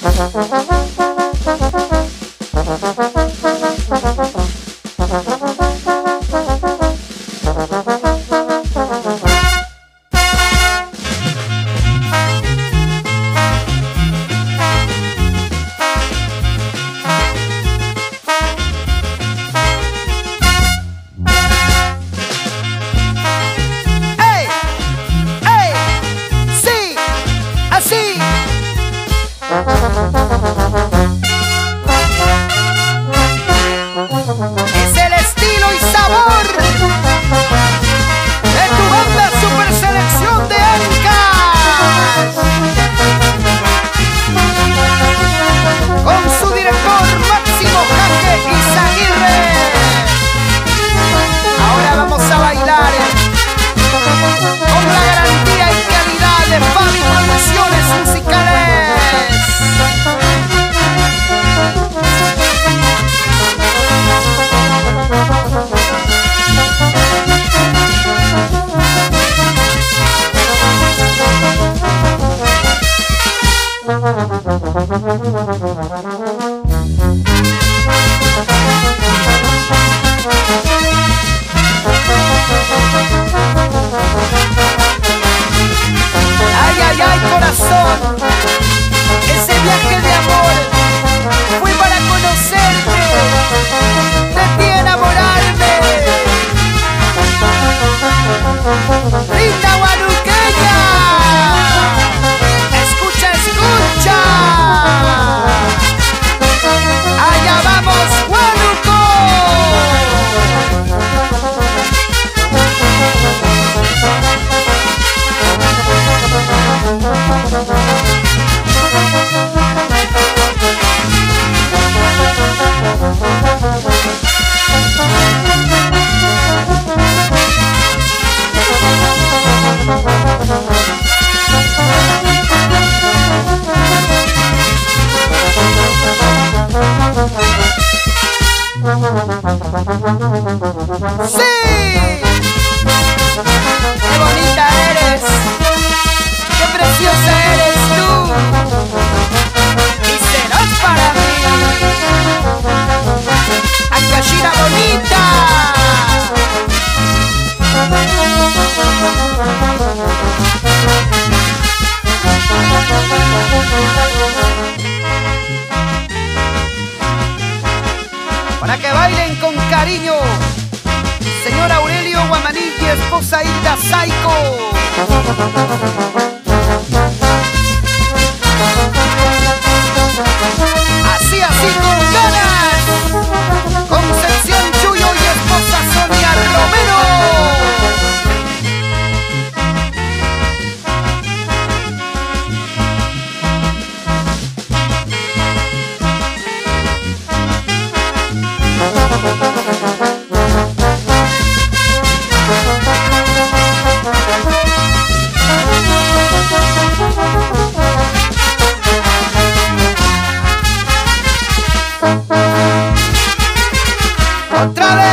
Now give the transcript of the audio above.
Thank you. Thank you. para que bailen con cariño. Señor Aurelio Guamaní y esposa Hilda Saico. contra